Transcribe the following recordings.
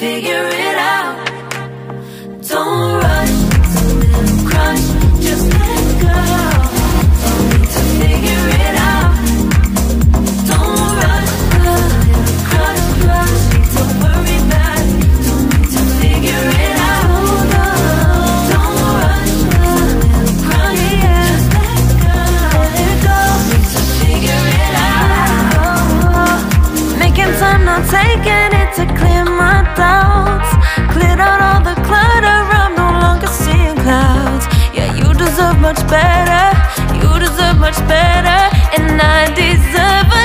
figure it out. Don't rush, don't let crush Just let go. Don't need to figure it out. Don't rush, let Need to Don't need to figure it out. Don't rush, don't Let go. Don't need to figure it out not taking my doubts Cleared out all the clutter, I'm no longer seeing clouds. Yeah, you deserve much better, you deserve much better. And I deserve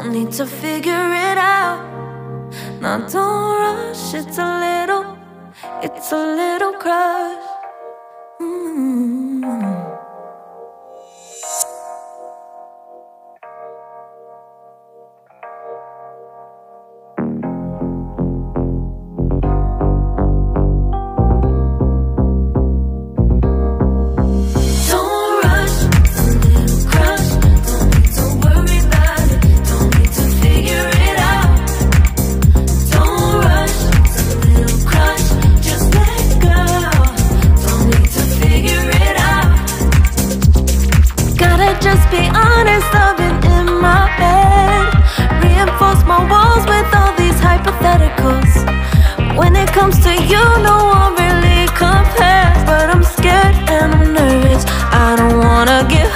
Don't need to figure it out. Now don't rush, it's a little, it's a little crush. comes to you, no one really compares. But I'm scared and I'm nervous. I don't wanna give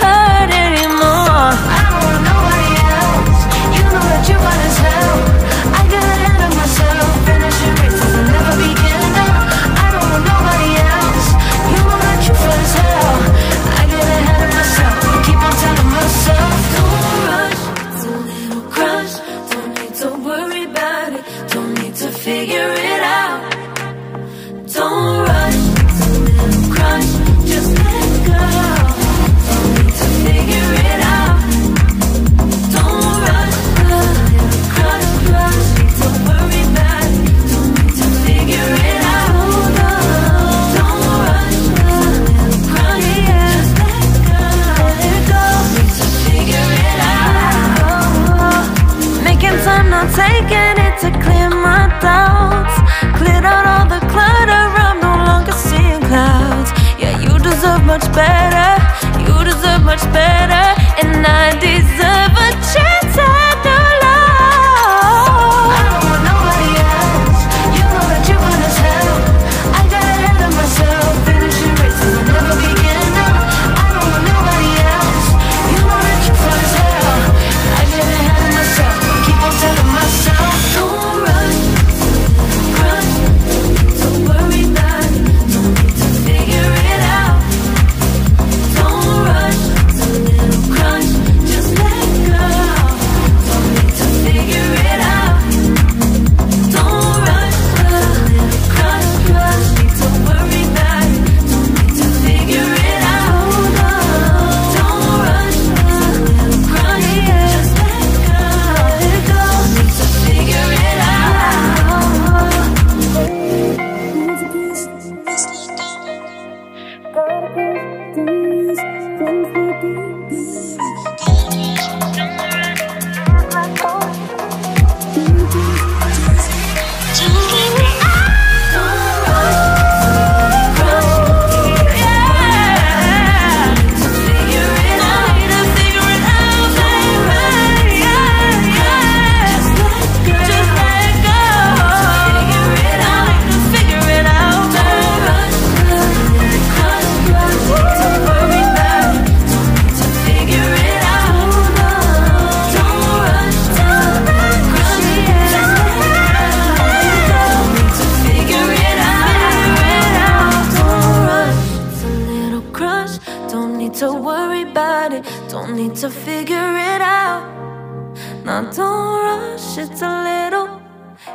I don't rush, it's a little,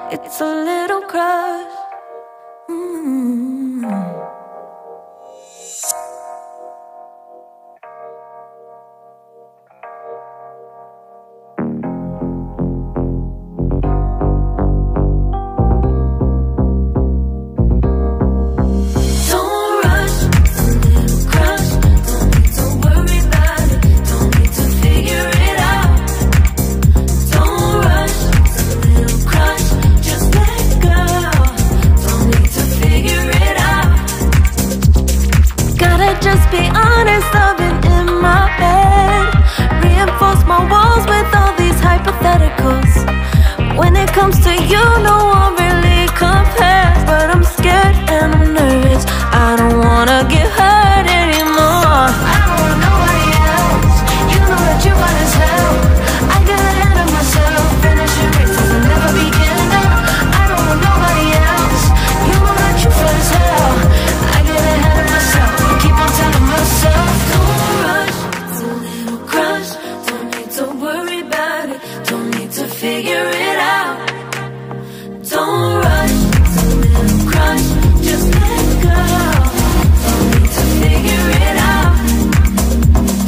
it's a little crush. figure it out. Don't rush Just let go. Don't need to figure it out.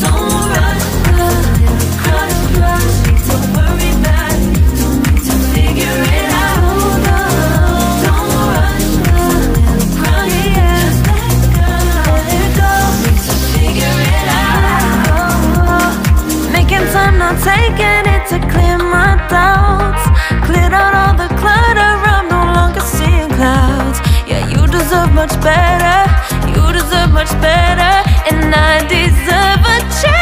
Don't rush. Little crush Don't need to figure it out. Don't rush. Just let go. Don't need to figure it out. Making time, not taking it to clear my doubts Cleared out all the clutter, I'm no longer seeing clouds. Yeah, you deserve much better, you deserve much better. And I deserve a chance